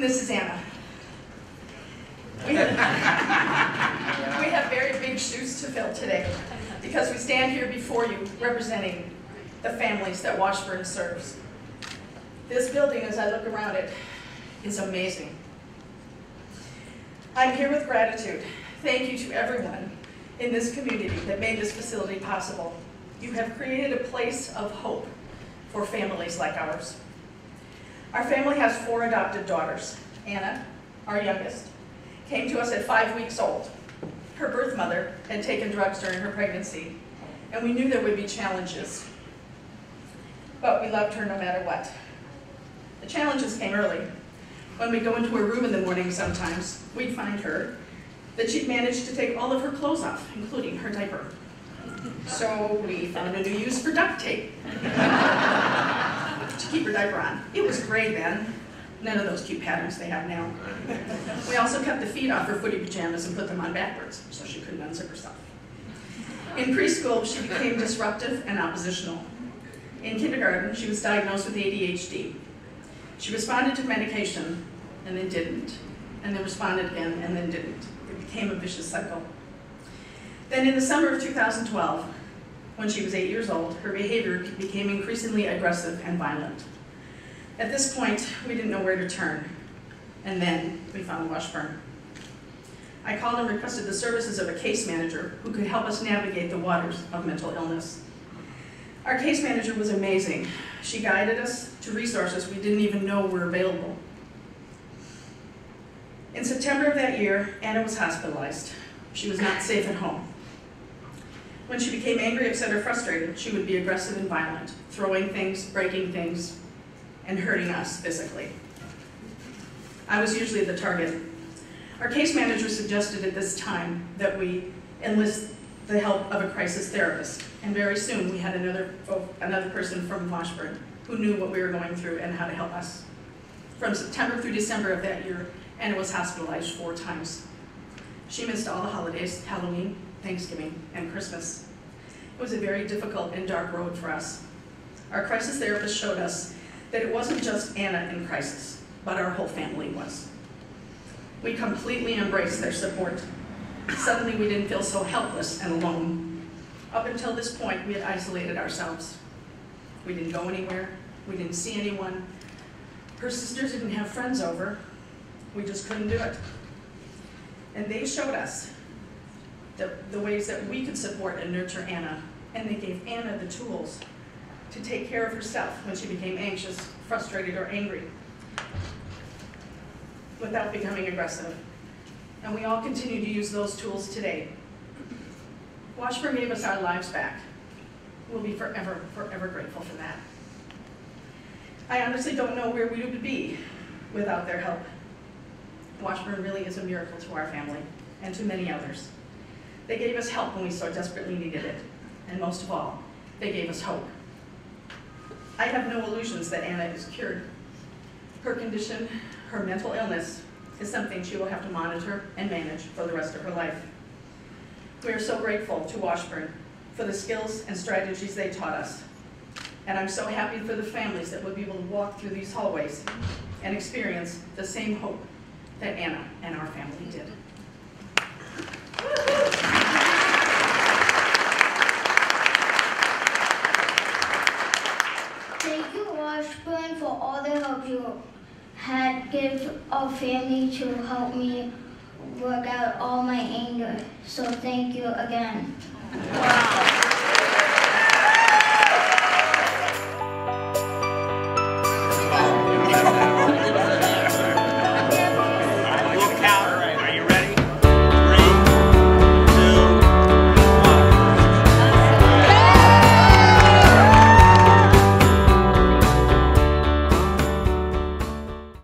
Washburn, this is Anna. We have, we have very big shoes to fill today because we stand here before you representing the families that Washburn serves. This building, as I look around it, is amazing. I'm here with gratitude. Thank you to everyone in this community that made this facility possible. You have created a place of hope for families like ours. Our family has four adopted daughters. Anna, our youngest, came to us at five weeks old. Her birth mother had taken drugs during her pregnancy, and we knew there would be challenges. But we loved her no matter what. The challenges came early. When we'd go into her room in the morning sometimes, we'd find her that she'd managed to take all of her clothes off, including her diaper. So we found a new use for duct tape to keep her diaper on. It was gray then, none of those cute patterns they have now. We also cut the feet off her footy pajamas and put them on backwards so she couldn't unzip herself. In preschool, she became disruptive and oppositional. In kindergarten, she was diagnosed with ADHD. She responded to medication and then didn't, and then responded again and then didn't. It became a vicious cycle. Then in the summer of 2012, when she was eight years old, her behavior became increasingly aggressive and violent. At this point, we didn't know where to turn, and then we found Washburn. I called and requested the services of a case manager who could help us navigate the waters of mental illness. Our case manager was amazing. She guided us to resources we didn't even know were available. In September of that year, Anna was hospitalized. She was not safe at home. When she became angry, upset, or frustrated, she would be aggressive and violent, throwing things, breaking things, and hurting us physically. I was usually the target. Our case manager suggested at this time that we enlist the help of a crisis therapist, and very soon we had another, oh, another person from Washburn who knew what we were going through and how to help us. From September through December of that year, Anna was hospitalized four times. She missed all the holidays, Halloween, Thanksgiving, and Christmas. It was a very difficult and dark road for us. Our crisis therapist showed us that it wasn't just Anna in crisis, but our whole family was. We completely embraced their support. Suddenly we didn't feel so helpless and alone. Up until this point, we had isolated ourselves. We didn't go anywhere, we didn't see anyone. Her sisters didn't have friends over. We just couldn't do it. And they showed us the, the ways that we could support and nurture Anna, and they gave Anna the tools to take care of herself when she became anxious, frustrated, or angry without becoming aggressive. And we all continue to use those tools today. Washburn gave us our lives back. We'll be forever, forever grateful for that. I honestly don't know where we would be without their help. Washburn really is a miracle to our family and to many others. They gave us help when we so desperately needed it. And most of all, they gave us hope. I have no illusions that Anna is cured. Her condition, her mental illness, is something she will have to monitor and manage for the rest of her life. We are so grateful to Washburn for the skills and strategies they taught us. And I'm so happy for the families that will be able to walk through these hallways and experience the same hope that Anna and our family did. Thank you, Washburn, for all the help you had give our family to help me work out all my anger. So thank you again. Wow.